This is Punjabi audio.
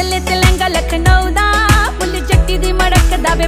ਤਲੇ ਤੇ ਲਹਿੰਗਾ ਲਖਨਊ ਦਾ। ਫੁੱਲ ਚੱਟੀ ਦੀ ਮੜਕ ਦਾ ਵੇ